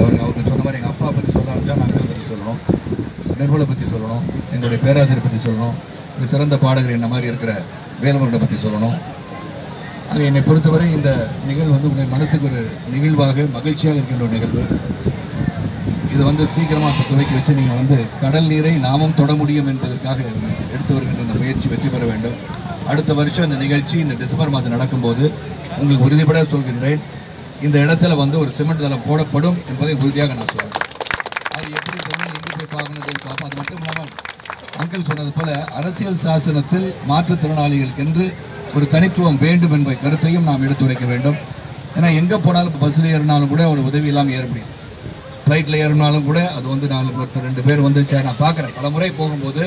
அவர்கள் அவர் அவர்கள் சொன்ன மாதிரி எங்கள் அப்பா பற்றி சொல்லணும்னா நான் அங்கிள் பற்றி சொல்லணும் நிர்மலை பற்றி சொல்லணும் எங்களுடைய பேராசிரியர் பற்றி சொல்லணும் இந்த சிறந்த பாடகர் என்ன மாதிரி இருக்கிற வேலமுருகனை பற்றி சொல்லணும். அது என்னை பொறுத்தவரை இந்த நிகழ்வு வந்து உங்கள் மனசுக்கு ஒரு நிகழ்வாக மகிழ்ச்சியாக இருக்கின்ற ஒரு நிகழ்வு. இது வந்து சீக்கிரமாக துவக்கி வச்சு நீங்கள் வந்து கடல் நீரை நாமும் தொட முடியும் என்பதற்காக எடுத்து வருகின்ற இந்த முயற்சி வெற்றி பெற வேண்டும். அடுத்த வருஷம் இந்த நிகழ்ச்சி இந்த டிசம்பர் மாதம் நடக்கும்போது உங்களுக்கு உறுதிப்பட சொல்கின்றேன். இந்த இடத்துல வந்து ஒரு சிமெண்ட் தளம் போடப்படும் என்பதை உறுதியாக நான் சொல்கிறேன் அது எப்படி சொன்னால் எங்கே போய் பார்க்கணும் சொல்லி பார்ப்போம் அது மட்டும் இல்லாமல் அங்கிள் சொன்னது போல அரசியல் சாசனத்தில் மாற்றுத்திறனாளிகளுக்கு என்று ஒரு தனித்துவம் வேண்டும் என்பதை கருத்தையும் நாம் எடுத்துரைக்க வேண்டும். ஏன்னா எங்கே போனாலும் பஸ்ஸில் ஏறினாலும் கூட ஒரு உதவி இல்லாமல் ஏற முடியும். ஃப்ளைட்டில் ஏறினாலும் கூட அது வந்து நாலு ஒருத்தர் ரெண்டு பேர் வந்து சே- நான் பார்க்குறேன். பல முறை போகும்போது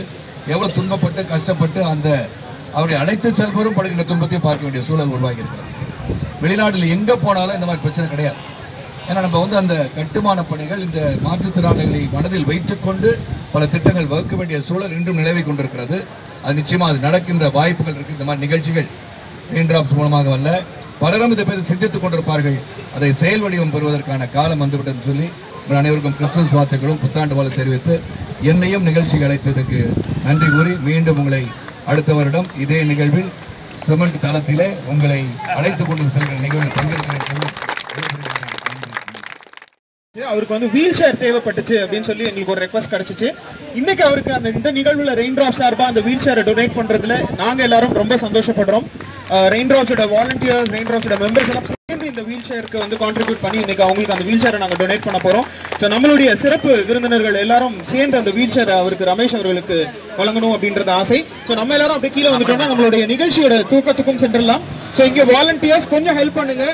எவ்வளோ துன்பப்பட்டு கஷ்டப்பட்டு அந்த அவரை அழைத்து செல்வரும் படுகின்ற துன்பத்தை பார்க்க வேண்டிய சூழல் உருவாகி வெளிநாட்டில் எங்கே போனாலும் இந்த மாதிரி பிரச்சனை கிடையாது. ஏன்னா நம்ம வந்து அந்த கட்டுமான பணிகள் இந்த மாற்றுத்திறனாளிகளை மனதில் வைத்துக்கொண்டு பல திட்டங்கள் வகுக்க வேண்டிய சூழல் இன்றும் நிலவை கொண்டிருக்கிறது. அது நிச்சயமாக அது நடக்கின்ற வாய்ப்புகள் இருக்குது இந்த மாதிரி நிகழ்ச்சிகள் ரெயின்ட்ராப்ஸ் மூலமாக அல்ல. பலரும் இதை பற்றி சிந்தித்துக் கொண்டிருப்பார்கள். அதை செயல் வடிவம் பெறுவதற்கான காலம் வந்துவிட்டதுன்னு சொல்லி உங்கள் அனைவருக்கும் கிறிஸ்துமஸ் வாழ்த்துக்களும் புத்தாண்டு வாழ்த்து தெரிவித்து என்னையும் நிகழ்ச்சிக்கு அழைத்ததுக்கு நன்றி கூறி மீண்டும் உங்களை அடுத்த வருடம் இதே நிகழ்வில் சிமெண்ட் தளத்திலே உங்களை அழைத்துக் கொண்டு செல்கிற நிகழ்வில் பங்கேற்கிறேன் அவருக்கு வந்து வீல் சேர் தேவைப்பட்டுச்சு அப்படின்னு சொல்லி எங்களுக்கு ஒரு ரெக்வஸ்ட் கிடைச்சிச்சு. இன்னைக்கு அவருக்கு அந்த இந்த நிகழ்வுல ரெயின் டிராப் சார்பா அந்த வீல் சேரை டொனேட் பண்றதுல நாங்க எல்லாரும் ரொம்ப சந்தோஷப்படுறோம். ரெயின் டிராப்ஸோட வாலண்டியர்ஸ் ரெயின் டிராப்ஸோட மெம்பர்ஸ் எல்லாம் இந்த வீல் சேருக்கு வந்து கான்ட்ரிபியூட் பண்ணி இன்னைக்கு அவங்களுக்கு அந்த வீல் சேரை நாங்க டொனேட் பண்ண போறோம். ஸோ நம்மளுடைய சிறப்பு விருந்தினர்கள் எல்லாரும் சேர்ந்து அந்த வீல் சேரை அவருக்கு ரமேஷ் அவர்களுக்கு வழங்கணும் அப்படின்றது ஆசை. ஸோ நம்ம எல்லாரும் அப்படியே கீழே வந்துட்டோம்னா நம்மளுடைய நிகழ்ச்சியோட தூக்கத்துக்கும் சென்றுடலாம். ஸோ இங்க வாலண்டியர்ஸ் கொஞ்சம் ஹெல்ப் பண்ணுங்க.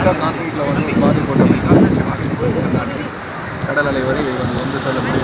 நான் பர்மனெண்ட்டாக வந்து பாதி போட்டோம் கடல் அலை வரை வந்து வந்து செல்ல முடியும்